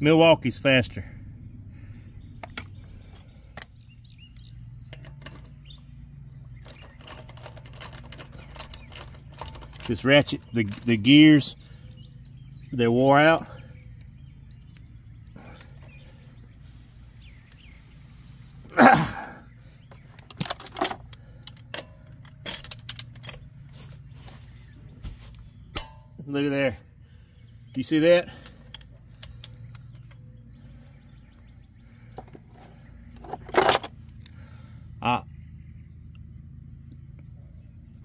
Milwaukee's faster. This ratchet, the, the gears, they're wore out. Look at there. You see that? I,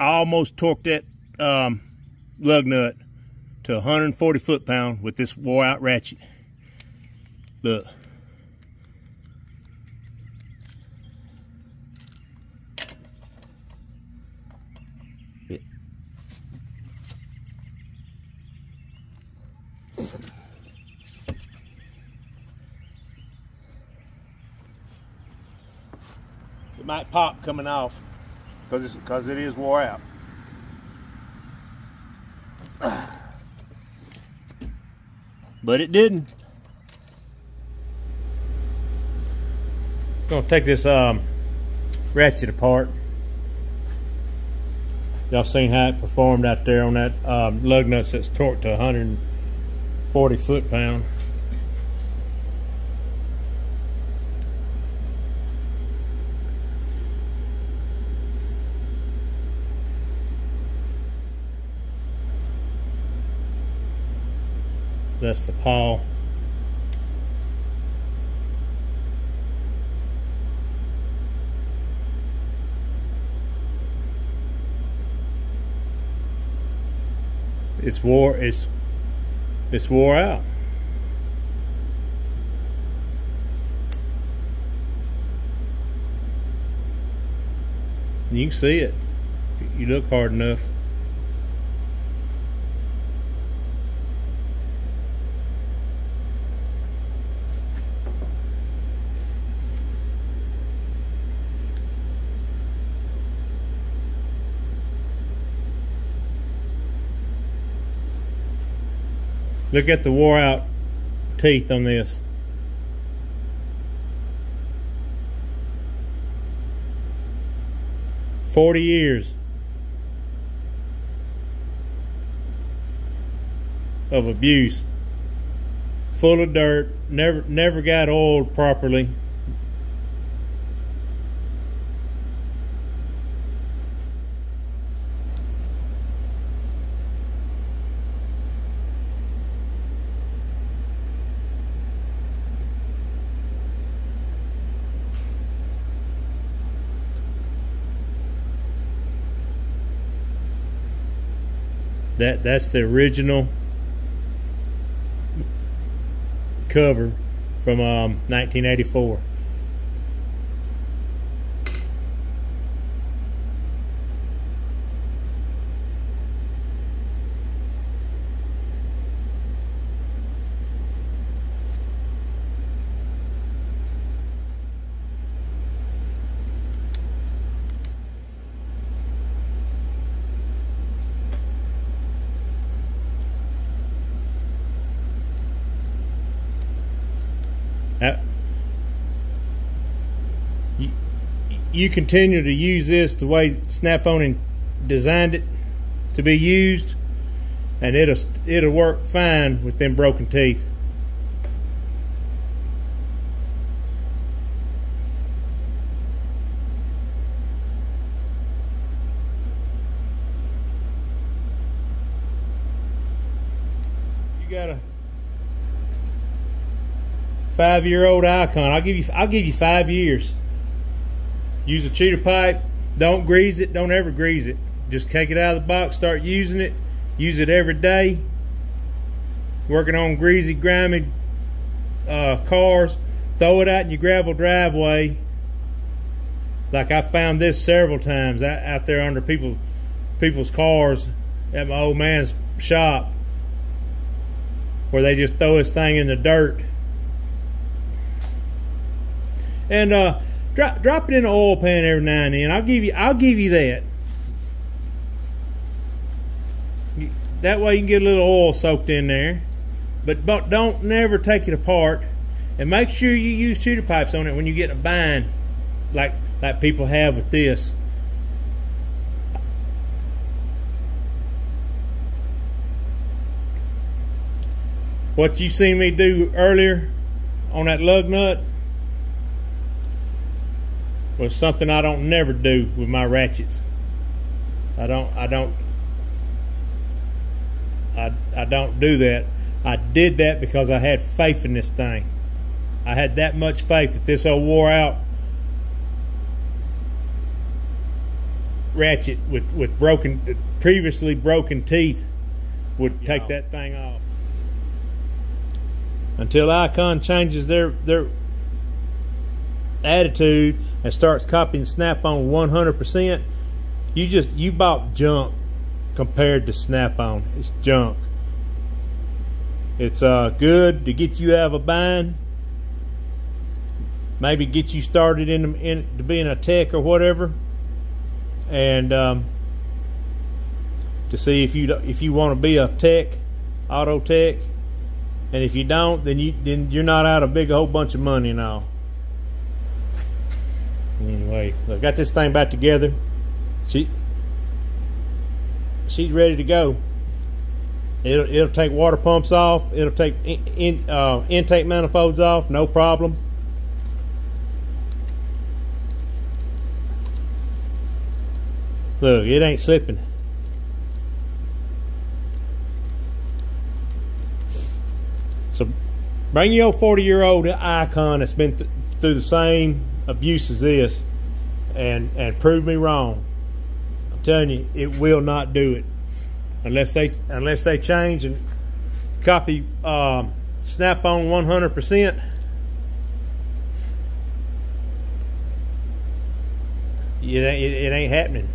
I almost torqued that um, lug nut to 140 foot pound with this wore out ratchet. Look. It might pop coming off because it's because it is wore out. But it didn't. Gonna take this um, ratchet apart. Y'all seen how it performed out there on that um, lug nuts that's torqued to 140 foot pound. That's the pawl. It's wore it's it's wore out. You can see it. You look hard enough. Look at the wore out teeth on this. Forty years of abuse. Full of dirt, never never got oiled properly. That that's the original cover from um, 1984. You continue to use this the way Snap-on designed it to be used, and it'll it'll work fine with them broken teeth. You got a five year old icon. I'll give you I'll give you five years. Use a cheater pipe. Don't grease it. Don't ever grease it. Just take it out of the box. Start using it. Use it every day. Working on greasy, grimy uh, cars. Throw it out in your gravel driveway. Like I found this several times out, out there under people people's cars at my old man's shop, where they just throw this thing in the dirt and uh, drop drop it in an oil pan every now and then. I'll give you I'll give you that. That way you can get a little oil soaked in there. but, but don't never take it apart. And make sure you use cheater pipes on it when you get in a bind, like like people have with this. What you seen me do earlier on that lug nut was something I don't never do with my ratchets. I don't I don't I, I don't do that. I did that because I had faith in this thing. I had that much faith that this old wore out ratchet with, with broken previously broken teeth would yeah. take that thing off. Until Icon changes their their attitude and starts copying Snap-on 100%, you just you bought junk compared to Snap-on. It's junk. It's uh, good to get you out of a bind. Maybe get you started in, in to being a tech or whatever, and um, to see if you if you want to be a tech, auto tech, and if you don't, then you then you're not out a big whole bunch of money and all. Anyway, I got this thing back together. She she's ready to go. It'll it'll take water pumps off. It'll take in, in, uh, intake manifolds off, no problem. Look, it ain't slipping. So bring your 40 year old icon that's been th through the same abuse as this and and prove me wrong. I'm telling you, it will not do it unless they unless they change and copy um, snap on 100 percent. It, it, it ain't happening.